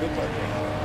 Good luck.